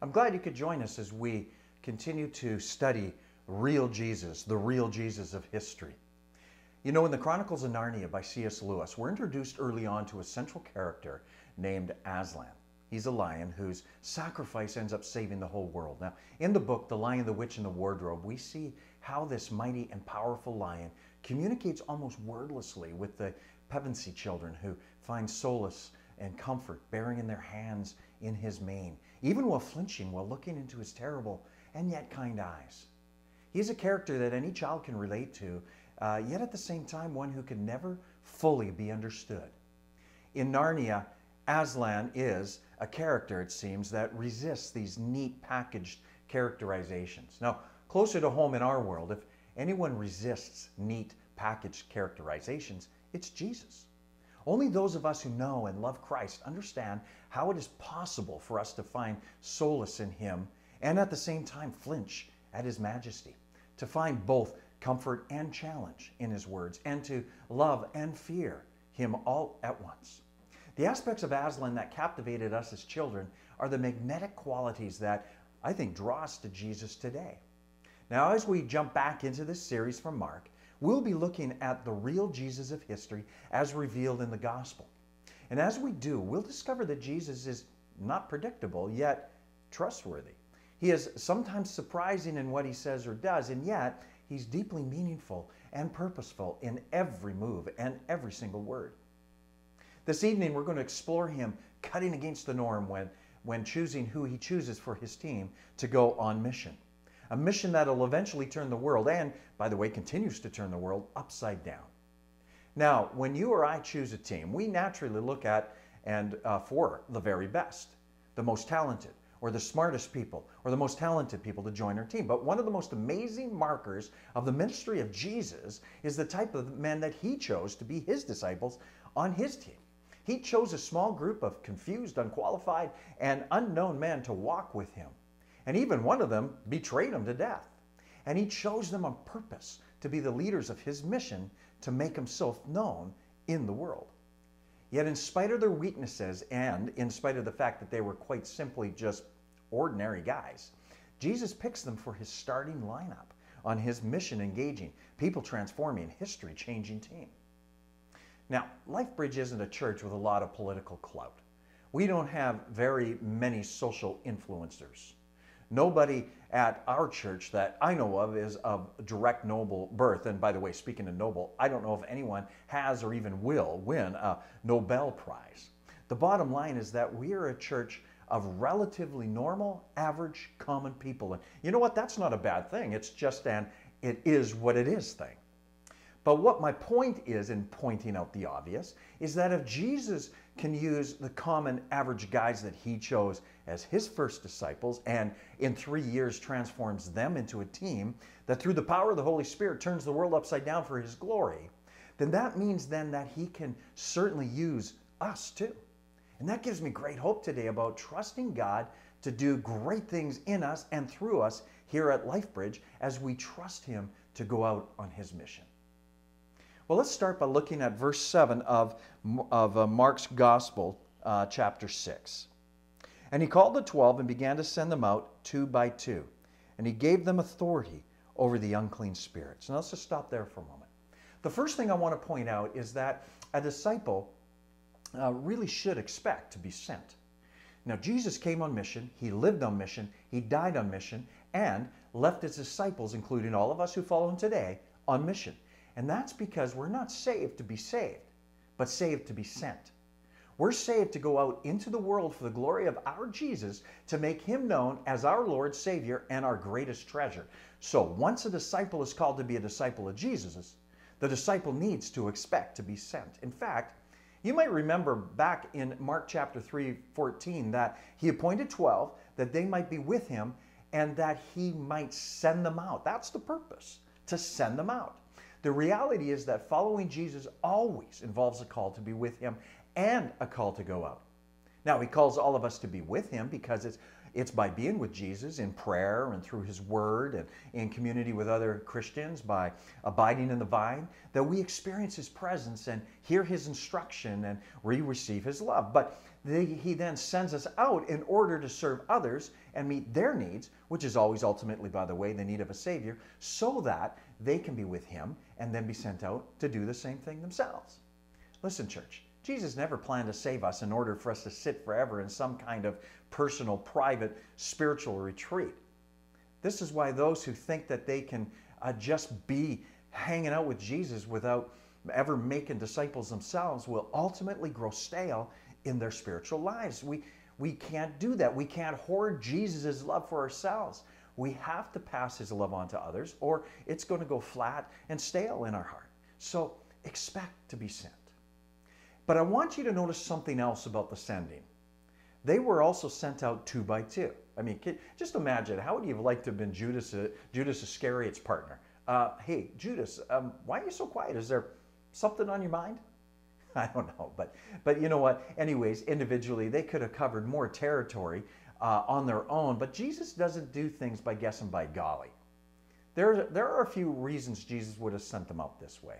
I'm glad you could join us as we continue to study real Jesus, the real Jesus of history. You know, in the Chronicles of Narnia by C.S. Lewis, we're introduced early on to a central character named Aslan. He's a lion whose sacrifice ends up saving the whole world. Now, in the book, The Lion, the Witch, and the Wardrobe, we see how this mighty and powerful lion communicates almost wordlessly with the Pevensie children who find solace and comfort bearing in their hands in his mane, even while flinching while looking into his terrible and yet kind eyes. He is a character that any child can relate to, uh, yet at the same time, one who can never fully be understood. In Narnia, Aslan is a character, it seems, that resists these neat packaged characterizations. Now, closer to home in our world, if anyone resists neat packaged characterizations, it's Jesus. Only those of us who know and love Christ understand how it is possible for us to find solace in Him and at the same time flinch at His majesty, to find both comfort and challenge in His words, and to love and fear Him all at once. The aspects of Aslan that captivated us as children are the magnetic qualities that I think draw us to Jesus today. Now, as we jump back into this series from Mark, we'll be looking at the real Jesus of history as revealed in the gospel. And as we do, we'll discover that Jesus is not predictable, yet trustworthy. He is sometimes surprising in what he says or does, and yet he's deeply meaningful and purposeful in every move and every single word. This evening, we're going to explore him cutting against the norm when, when choosing who he chooses for his team to go on mission a mission that'll eventually turn the world, and by the way, continues to turn the world upside down. Now, when you or I choose a team, we naturally look at and uh, for the very best, the most talented, or the smartest people, or the most talented people to join our team. But one of the most amazing markers of the ministry of Jesus is the type of men that he chose to be his disciples on his team. He chose a small group of confused, unqualified, and unknown men to walk with him and even one of them betrayed him to death. And he chose them on purpose to be the leaders of his mission to make himself known in the world. Yet, in spite of their weaknesses and in spite of the fact that they were quite simply just ordinary guys, Jesus picks them for his starting lineup on his mission engaging, people transforming, history changing team. Now, LifeBridge isn't a church with a lot of political clout. We don't have very many social influencers. Nobody at our church that I know of is of direct noble birth. And by the way, speaking of noble, I don't know if anyone has or even will win a Nobel Prize. The bottom line is that we are a church of relatively normal, average, common people. And you know what? That's not a bad thing. It's just an it is what it is thing. But what my point is in pointing out the obvious is that if Jesus can use the common average guys that he chose as his first disciples and in three years transforms them into a team that through the power of the Holy Spirit turns the world upside down for his glory, then that means then that he can certainly use us too. And that gives me great hope today about trusting God to do great things in us and through us here at LifeBridge as we trust him to go out on his mission. Well, let's start by looking at verse 7 of, of uh, Mark's Gospel, uh, chapter 6. And he called the twelve and began to send them out two by two. And he gave them authority over the unclean spirits. Now let's just stop there for a moment. The first thing I want to point out is that a disciple uh, really should expect to be sent. Now, Jesus came on mission, he lived on mission, he died on mission, and left his disciples, including all of us who follow him today, on mission. And that's because we're not saved to be saved, but saved to be sent. We're saved to go out into the world for the glory of our Jesus to make him known as our Lord, Savior, and our greatest treasure. So once a disciple is called to be a disciple of Jesus, the disciple needs to expect to be sent. In fact, you might remember back in Mark chapter 3, 14, that he appointed 12 that they might be with him and that he might send them out. That's the purpose, to send them out. The reality is that following Jesus always involves a call to be with him and a call to go out. Now, he calls all of us to be with him because it's it's by being with Jesus in prayer and through his word and in community with other Christians, by abiding in the vine, that we experience his presence and hear his instruction and we receive his love. But he then sends us out in order to serve others and meet their needs, which is always ultimately, by the way, the need of a Savior, so that they can be with him and then be sent out to do the same thing themselves. Listen, church, Jesus never planned to save us in order for us to sit forever in some kind of personal, private, spiritual retreat. This is why those who think that they can uh, just be hanging out with Jesus without ever making disciples themselves will ultimately grow stale in their spiritual lives. We, we can't do that. We can't hoard Jesus' love for ourselves. We have to pass his love on to others, or it's going to go flat and stale in our heart. So expect to be sent. But I want you to notice something else about the sending. They were also sent out two by two. I mean, just imagine how would you have liked to have been Judas, uh, Judas Iscariot's partner? Uh, hey, Judas, um, why are you so quiet? Is there something on your mind? I don't know, but but you know what? Anyways, individually, they could have covered more territory uh, on their own. But Jesus doesn't do things by guessing by golly. There, there are a few reasons Jesus would have sent them out this way.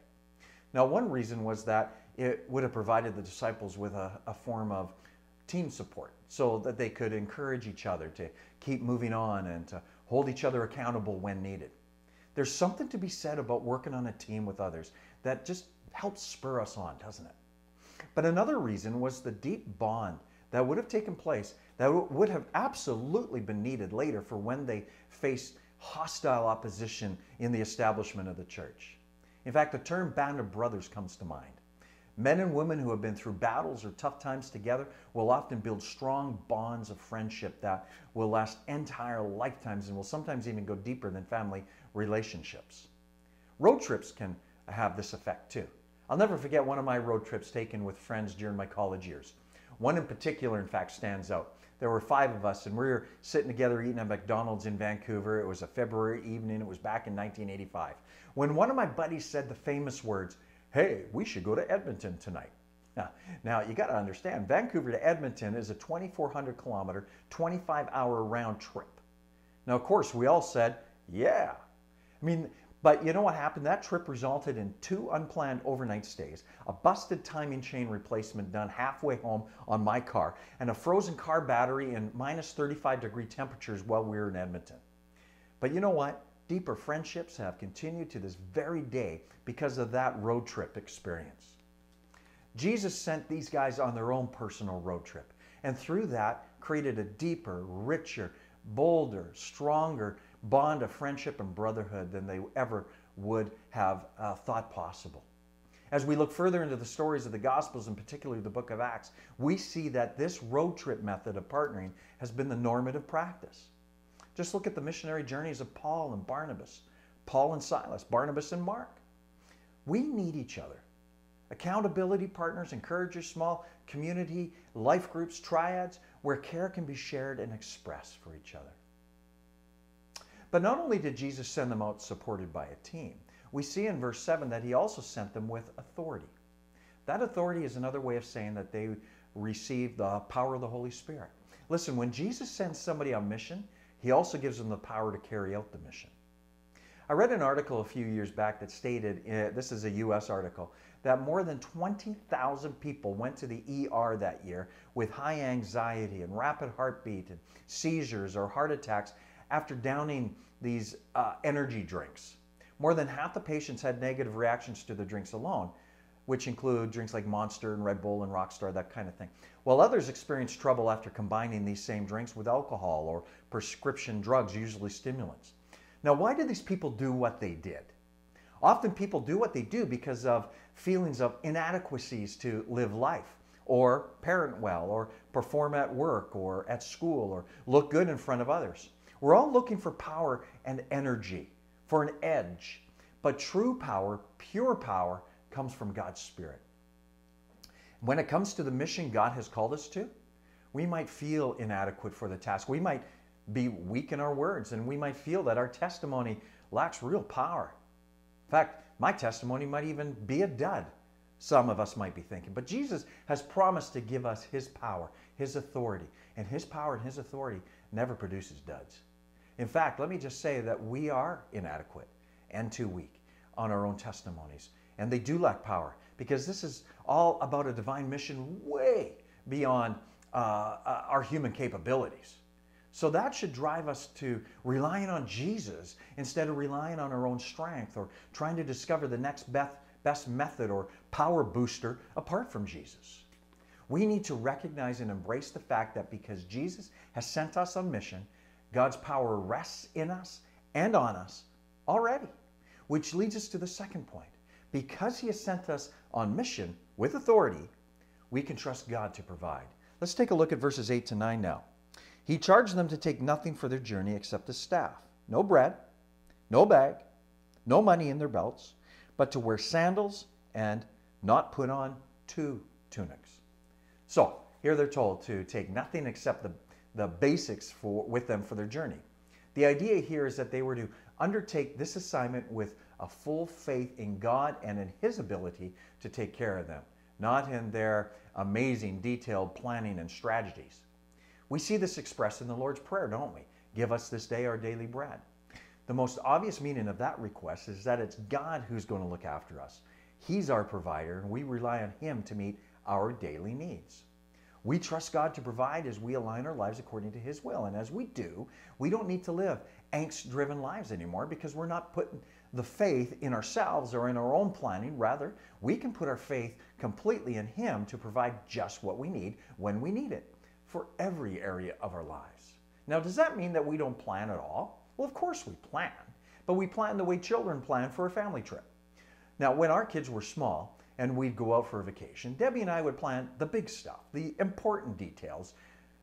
Now, one reason was that it would have provided the disciples with a, a form of team support so that they could encourage each other to keep moving on and to hold each other accountable when needed. There's something to be said about working on a team with others that just helps spur us on, doesn't it? But another reason was the deep bond that would have taken place that would have absolutely been needed later for when they faced hostile opposition in the establishment of the church. In fact, the term band of brothers comes to mind. Men and women who have been through battles or tough times together will often build strong bonds of friendship that will last entire lifetimes and will sometimes even go deeper than family relationships. Road trips can have this effect too. I'll never forget one of my road trips taken with friends during my college years. One in particular, in fact, stands out. There were five of us, and we were sitting together eating at McDonald's in Vancouver. It was a February evening. It was back in 1985. When one of my buddies said the famous words, hey, we should go to Edmonton tonight. Now, now you got to understand, Vancouver to Edmonton is a 2,400 kilometer, 25 hour round trip. Now, of course, we all said, yeah. I mean, but you know what happened? That trip resulted in two unplanned overnight stays, a busted timing chain replacement done halfway home on my car, and a frozen car battery in minus 35 degree temperatures while we were in Edmonton. But you know what? Deeper friendships have continued to this very day because of that road trip experience. Jesus sent these guys on their own personal road trip, and through that created a deeper, richer, bolder, stronger bond of friendship and brotherhood than they ever would have uh, thought possible. As we look further into the stories of the Gospels, and particularly the book of Acts, we see that this road trip method of partnering has been the normative practice. Just look at the missionary journeys of Paul and Barnabas, Paul and Silas, Barnabas and Mark. We need each other. Accountability partners, encouragers, small community, life groups, triads, where care can be shared and expressed for each other. But not only did Jesus send them out supported by a team, we see in verse 7 that he also sent them with authority. That authority is another way of saying that they received the power of the Holy Spirit. Listen, when Jesus sends somebody on mission, he also gives them the power to carry out the mission. I read an article a few years back that stated, uh, this is a US article, that more than 20,000 people went to the ER that year with high anxiety and rapid heartbeat and seizures or heart attacks after downing these uh, energy drinks. More than half the patients had negative reactions to the drinks alone, which include drinks like Monster and Red Bull and Rockstar, that kind of thing. While others experienced trouble after combining these same drinks with alcohol or prescription drugs, usually stimulants. Now, why did these people do what they did? Often people do what they do because of feelings of inadequacies to live life, or parent well, or perform at work, or at school, or look good in front of others. We're all looking for power and energy, for an edge. But true power, pure power, comes from God's Spirit. When it comes to the mission God has called us to, we might feel inadequate for the task. We might be weak in our words, and we might feel that our testimony lacks real power. In fact, my testimony might even be a dud. some of us might be thinking. But Jesus has promised to give us his power, his authority. And his power and his authority never produces duds. In fact, let me just say that we are inadequate and too weak on our own testimonies. And they do lack power because this is all about a divine mission way beyond uh, uh, our human capabilities. So that should drive us to relying on Jesus instead of relying on our own strength or trying to discover the next best method or power booster apart from Jesus. We need to recognize and embrace the fact that because Jesus has sent us on mission, God's power rests in us and on us already. Which leads us to the second point. Because He has sent us on mission with authority, we can trust God to provide. Let's take a look at verses 8 to 9 now. He charged them to take nothing for their journey except a staff, no bread, no bag, no money in their belts, but to wear sandals and not put on two tunics. So here they're told to take nothing except the, the basics for, with them for their journey. The idea here is that they were to undertake this assignment with a full faith in God and in His ability to take care of them, not in their amazing detailed planning and strategies. We see this expressed in the Lord's Prayer, don't we? Give us this day our daily bread. The most obvious meaning of that request is that it's God who's going to look after us. He's our provider, and we rely on Him to meet our daily needs. We trust God to provide as we align our lives according to His will. And as we do, we don't need to live angst driven lives anymore because we're not putting the faith in ourselves or in our own planning. Rather, we can put our faith completely in Him to provide just what we need when we need it for every area of our lives. Now, does that mean that we don't plan at all? Well, of course we plan, but we plan the way children plan for a family trip. Now, when our kids were small, and we'd go out for a vacation, Debbie and I would plan the big stuff, the important details,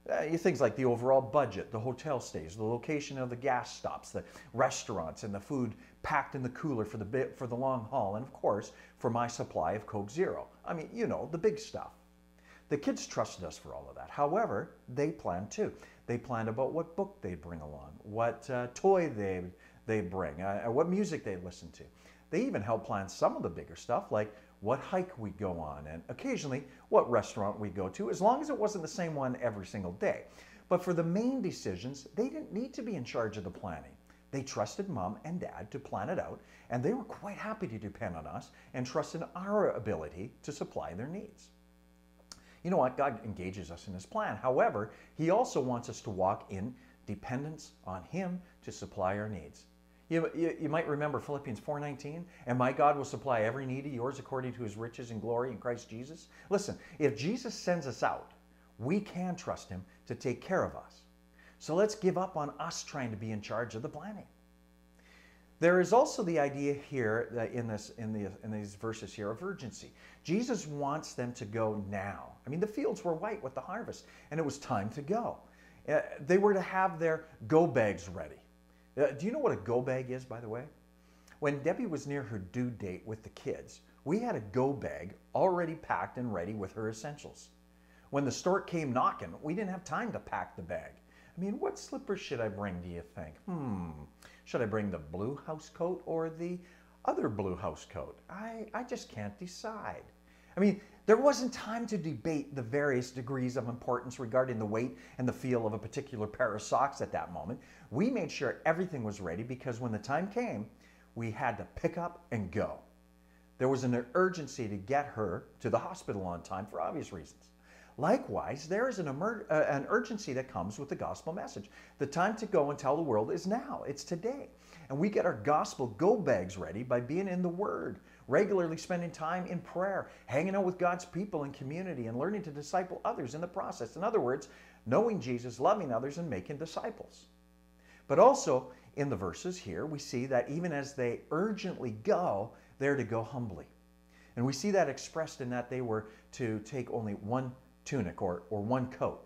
uh, things like the overall budget, the hotel stays, the location of the gas stops, the restaurants, and the food packed in the cooler for the bit for the long haul, and of course for my supply of Coke Zero. I mean, you know, the big stuff. The kids trusted us for all of that. However, they planned too. They planned about what book they'd bring along, what uh, toy they they bring, uh, what music they'd listen to. They even helped plan some of the bigger stuff, like what hike we'd go on, and occasionally what restaurant we'd go to, as long as it wasn't the same one every single day. But for the main decisions, they didn't need to be in charge of the planning. They trusted mom and dad to plan it out, and they were quite happy to depend on us and trust in our ability to supply their needs. You know what? God engages us in His plan. However, He also wants us to walk in dependence on Him to supply our needs. You, you, you, might remember Philippians 4.19, and my God will supply every need of yours according to his riches and glory in Christ Jesus. Listen, if Jesus sends us out, we can trust him to take care of us. So let's give up on us trying to be in charge of the planning. There is also the idea here in, this, in, the, in these verses here of urgency. Jesus wants them to go now. I mean, the fields were white with the harvest, and it was time to go. Uh, they were to have their go bags ready. Uh, do you know what a go bag is, by the way? When Debbie was near her due date with the kids, we had a go bag already packed and ready with her essentials. When the stork came knocking, we didn't have time to pack the bag. I mean, what slippers should I bring, do you think? Hmm, should I bring the blue house coat or the other blue house coat? I, I just can't decide. I mean, there wasn't time to debate the various degrees of importance regarding the weight and the feel of a particular pair of socks at that moment. We made sure everything was ready because when the time came, we had to pick up and go. There was an urgency to get her to the hospital on time for obvious reasons. Likewise, there is an, emer- uh, an urgency that comes with the gospel message. The time to go and tell the world is now, it's today. And we get our gospel go bags ready by being in the Word, regularly spending time in prayer, hanging out with God's people and community, and learning to disciple others in the process. In other words, knowing Jesus, loving others, and making disciples. But also in the verses here, we see that even as they urgently go, they're to go humbly. And we see that expressed in that they were to take only one tunic or, or one coat.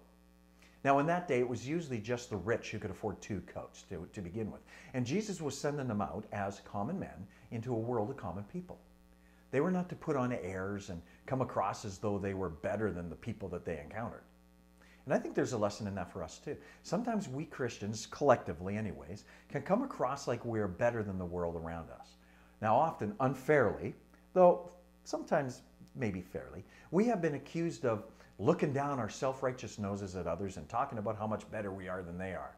Now, in that day, it was usually just the rich who could afford two coats to, to begin with. And Jesus was sending them out as common men into a world of common people. They were not to put on airs and come across as though they were better than the people that they encountered. And I think there's a lesson in that for us too. Sometimes we Christians, collectively anyways, can come across like we're better than the world around us. Now, often unfairly, though sometimes maybe fairly, we have been accused of looking down our self righteous noses at others and talking about how much better we are than they are.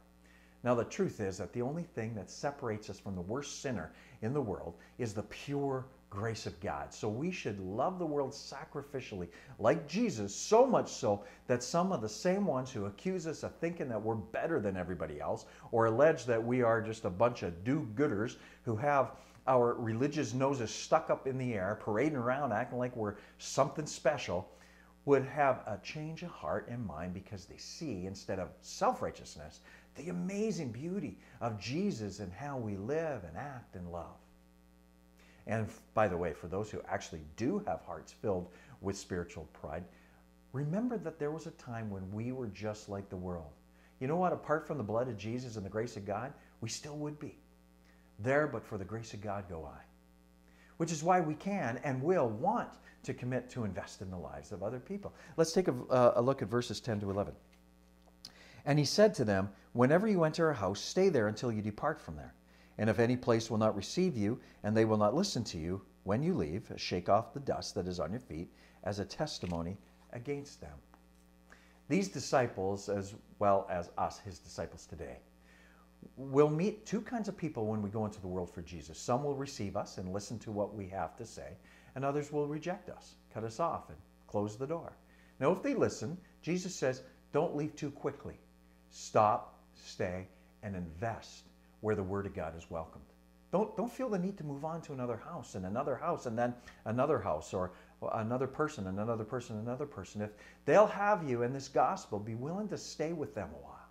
Now, the truth is that the only thing that separates us from the worst sinner in the world is the pure grace of God. So we should love the world sacrificially, like Jesus, so much so that some of the same ones who accuse us of thinking that we're better than everybody else or allege that we are just a bunch of do gooders who have our religious noses stuck up in the air, parading around acting like we're something special, would have a change of heart and mind because they see, instead of self righteousness, the amazing beauty of Jesus and how we live and act and love. And by the way, for those who actually do have hearts filled with spiritual pride, remember that there was a time when we were just like the world. You know what? Apart from the blood of Jesus and the grace of God, we still would be. There, but for the grace of God go I. Which is why we can and will want to commit to invest in the lives of other people. Let's take a, uh, a look at verses 10 to 11. And he said to them, Whenever you enter a house, stay there until you depart from there. And if any place will not receive you, and they will not listen to you, when you leave, shake off the dust that is on your feet as a testimony against them. These disciples, as well as us, his disciples today, will meet two kinds of people when we go into the world for Jesus. Some will receive us and listen to what we have to say, and others will reject us, cut us off, and close the door. Now, if they listen, Jesus says, don't leave too quickly. Stop, stay, and invest where the Word of God is welcomed. Don't, don't feel the need to move on to another house and another house and then another house or another person and another person and another person. If they'll have you in this gospel, be willing to stay with them a while.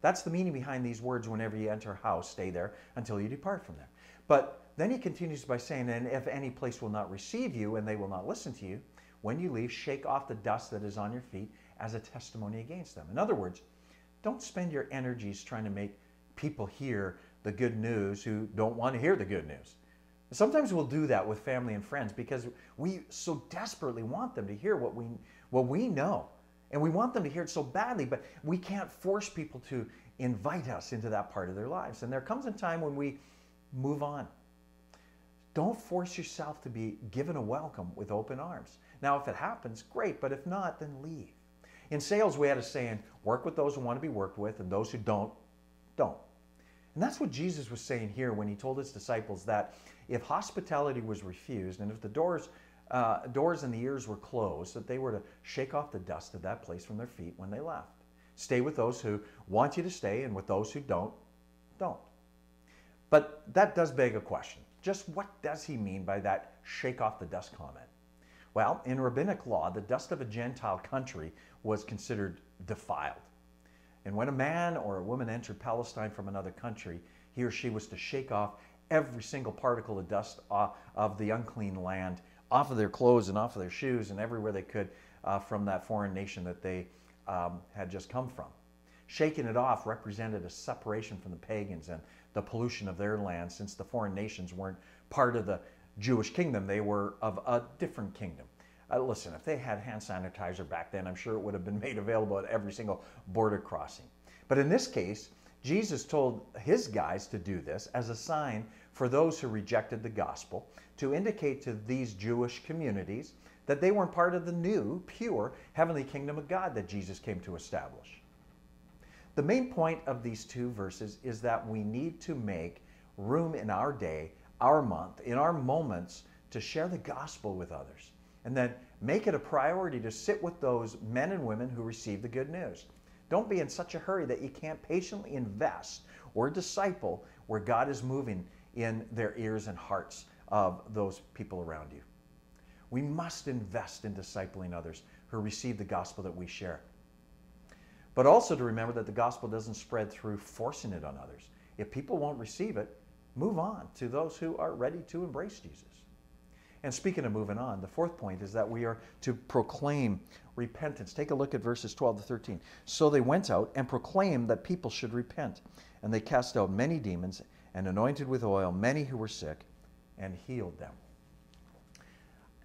That's the meaning behind these words whenever you enter a house, stay there until you depart from there. But then he continues by saying, And if any place will not receive you and they will not listen to you, when you leave, shake off the dust that is on your feet as a testimony against them. In other words, don't spend your energies trying to make people hear the good news who don't want to hear the good news. Sometimes we'll do that with family and friends because we so desperately want them to hear what we what we know. And we want them to hear it so badly, but we can't force people to invite us into that part of their lives. And there comes a time when we move on. Don't force yourself to be given a welcome with open arms. Now, if it happens, great, but if not, then leave. In sales, we had a saying work with those who want to be worked with, and those who don't, don't. And that's what Jesus was saying here when he told his disciples that if hospitality was refused and if the doors, uh, doors and the ears were closed, that they were to shake off the dust of that place from their feet when they left. Stay with those who want you to stay, and with those who don't, don't. But that does beg a question. Just what does he mean by that shake off the dust comment? Well, in rabbinic law, the dust of a Gentile country was considered defiled. And when a man or a woman entered Palestine from another country, he or she was to shake off every single particle of dust of the unclean land off of their clothes and off of their shoes and everywhere they could uh, from that foreign nation that they um, had just come from. Shaking it off represented a separation from the pagans and the pollution of their land since the foreign nations weren't part of the Jewish kingdom, they were of a different kingdom. Uh, listen, if they had hand sanitizer back then, I'm sure it would have been made available at every single border crossing. But in this case, Jesus told his guys to do this as a sign for those who rejected the gospel, to indicate to these Jewish communities that they weren't part of the new, pure, heavenly kingdom of God that Jesus came to establish. The main point of these two verses is that we need to make room in our day, our month, in our moments to share the gospel with others and then make it a priority to sit with those men and women who receive the good news. Don't be in such a hurry that you can't patiently invest or disciple where God is moving in their ears and hearts of those people around you. We must invest in discipling others who receive the gospel that we share. But also to remember that the gospel doesn't spread through forcing it on others. If people won't receive it, move on to those who are ready to embrace Jesus. And speaking of moving on, the fourth point is that we are to proclaim repentance. Take a look at verses 12 to 13. So they went out and proclaimed that people should repent. And they cast out many demons and anointed with oil many who were sick and healed them.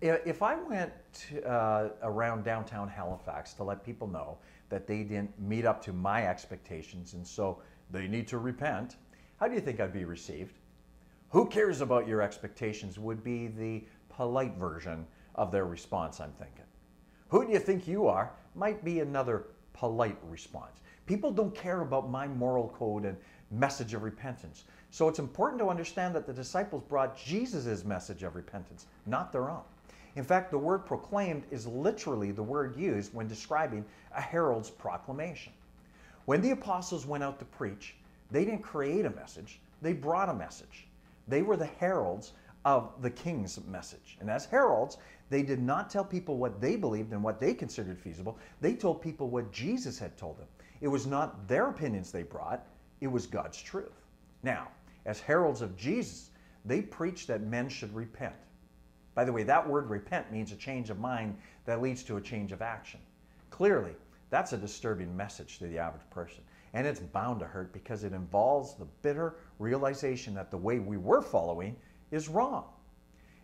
If I went to, uh, around downtown Halifax to let people know that they didn't meet up to my expectations and so they need to repent, how do you think I'd be received? Who cares about your expectations would be the polite version of their response, I'm thinking. Who do you think you are? Might be another polite response. People don't care about my moral code and message of repentance. So it's important to understand that the disciples brought Jesus' message of repentance, not their own. In fact, the word proclaimed is literally the word used when describing a herald's proclamation. When the apostles went out to preach, they didn't create a message, they brought a message. They were the heralds of the king's message. And as heralds, they did not tell people what they believed and what they considered feasible. They told people what Jesus had told them. It was not their opinions they brought, it was God's truth. Now, as heralds of Jesus, they preached that men should repent. By the way, that word repent means a change of mind that leads to a change of action. Clearly, that's a disturbing message to the average person. And it's bound to hurt because it involves the bitter realization that the way we were following is wrong.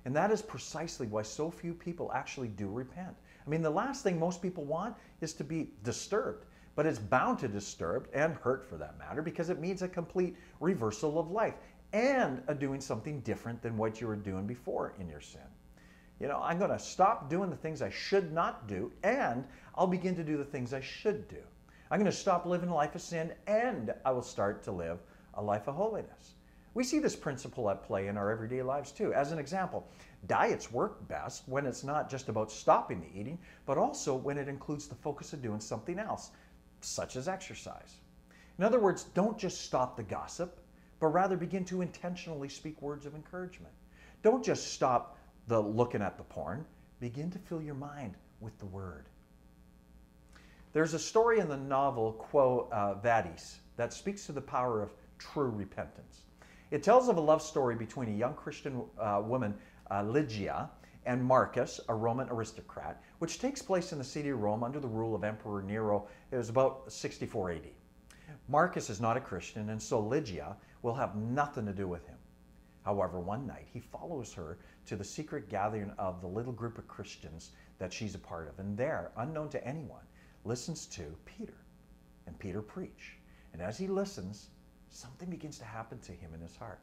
And that is precisely why so few people actually do repent. I mean, the last thing most people want is to be disturbed, but it's bound to disturb and hurt for that matter because it means a complete reversal of life and a doing something different than what you were doing before in your sin. You know, I'm going to stop doing the things I should not do and I'll begin to do the things I should do. I'm going to stop living a life of sin and I will start to live a life of holiness. We see this principle at play in our everyday lives too. As an example, diets work best when it's not just about stopping the eating, but also when it includes the focus of doing something else, such as exercise. In other words, don't just stop the gossip, but rather begin to intentionally speak words of encouragement. Don't just stop the looking at the porn, begin to fill your mind with the word. There's a story in the novel Quo uh, Vadis that speaks to the power of true repentance. It tells of a love story between a young Christian uh, woman, uh, Lygia, and Marcus, a Roman aristocrat, which takes place in the city of Rome under the rule of Emperor Nero. It was about 64 AD. Marcus is not a Christian, and so Lygia will have nothing to do with him. However, one night he follows her to the secret gathering of the little group of Christians that she's a part of, and there, unknown to anyone, listens to Peter and Peter preach. And as he listens, something begins to happen to him in his heart.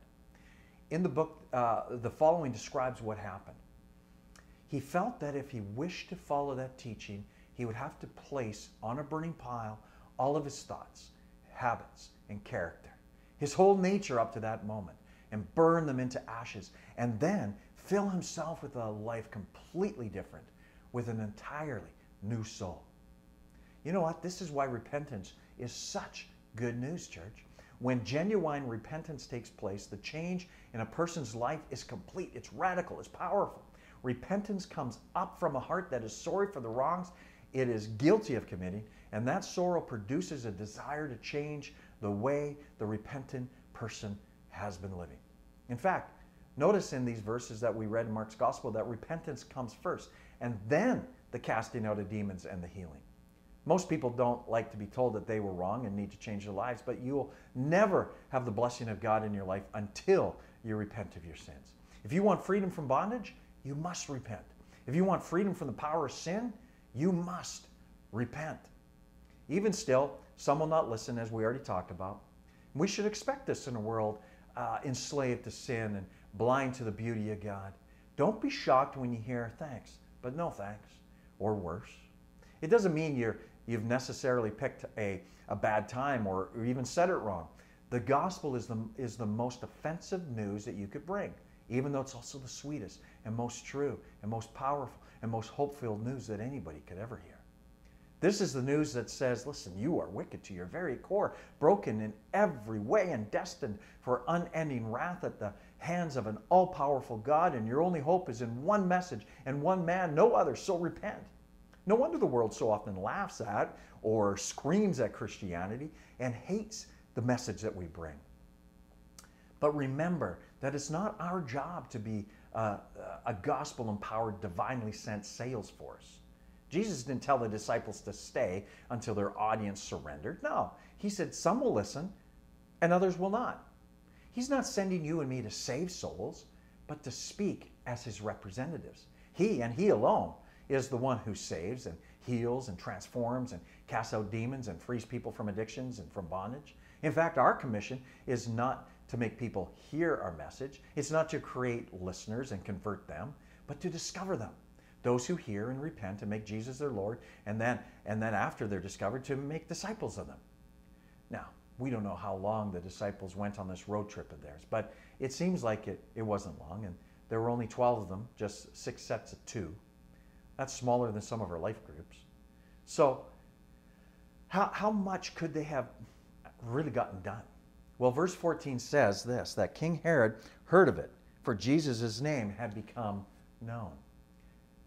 In the book, uh, the following describes what happened. He felt that if he wished to follow that teaching, he would have to place on a burning pile all of his thoughts, habits, and character, his whole nature up to that moment, and burn them into ashes, and then fill himself with a life completely different, with an entirely new soul. You know what? This is why repentance is such good news, church. When genuine repentance takes place, the change in a person's life is complete, it's radical, it's powerful. Repentance comes up from a heart that is sorry for the wrongs it is guilty of committing, and that sorrow produces a desire to change the way the repentant person has been living. In fact, notice in these verses that we read in Mark's gospel that repentance comes first, and then the casting out of demons and the healing. Most people don't like to be told that they were wrong and need to change their lives, but you will never have the blessing of God in your life until you repent of your sins. If you want freedom from bondage, you must repent. If you want freedom from the power of sin, you must repent. Even still, some will not listen, as we already talked about. We should expect this in a world uh, enslaved to sin and blind to the beauty of God. Don't be shocked when you hear thanks, but no thanks, or worse. It doesn't mean you're you've necessarily picked a, a bad time or, or even said it wrong. The gospel is the, is the most offensive news that you could bring, even though it's also the sweetest and most true and most powerful and most hope filled news that anybody could ever hear. This is the news that says, listen, you are wicked to your very core, broken in every way, and destined for unending wrath at the hands of an all powerful God, and your only hope is in one message and one man, no other. So repent. No wonder the world so often laughs at or screams at Christianity and hates the message that we bring. But remember that it's not our job to be a, a gospel empowered, divinely sent sales force. Jesus didn't tell the disciples to stay until their audience surrendered. No, he said some will listen and others will not. He's not sending you and me to save souls, but to speak as his representatives. He and he alone is the one who saves and heals and transforms and casts out demons and frees people from addictions and from bondage. In fact, our commission is not to make people hear our message, it's not to create listeners and convert them, but to discover them, those who hear and repent and make Jesus their Lord, and then and then after they're discovered to make disciples of them. Now, we don't know how long the disciples went on this road trip of theirs, but it seems like it, it wasn't long, and there were only 12 of them, just six sets of two. That's smaller than some of our life groups. So, how, how much could they have really gotten done? Well, verse 14 says this that King Herod heard of it, for Jesus' name had become known.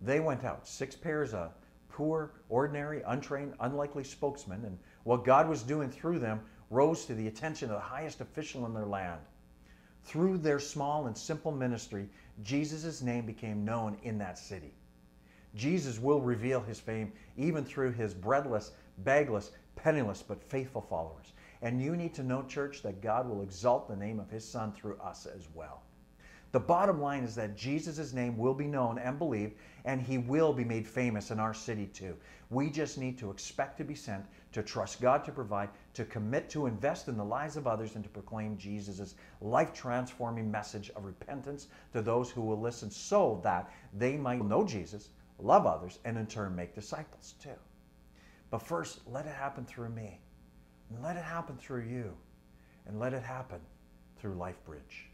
They went out, six pairs of poor, ordinary, untrained, unlikely spokesmen, and what God was doing through them rose to the attention of the highest official in their land. Through their small and simple ministry, Jesus' name became known in that city. Jesus will reveal his fame even through his breadless, bagless, penniless, but faithful followers. And you need to know, church, that God will exalt the name of his Son through us as well. The bottom line is that Jesus' name will be known and believed, and he will be made famous in our city too. We just need to expect to be sent, to trust God to provide, to commit to invest in the lives of others, and to proclaim Jesus' life transforming message of repentance to those who will listen so that they might know Jesus, love others, and in turn make disciples too. But first, let it happen through me. And let it happen through you. And let it happen through LifeBridge.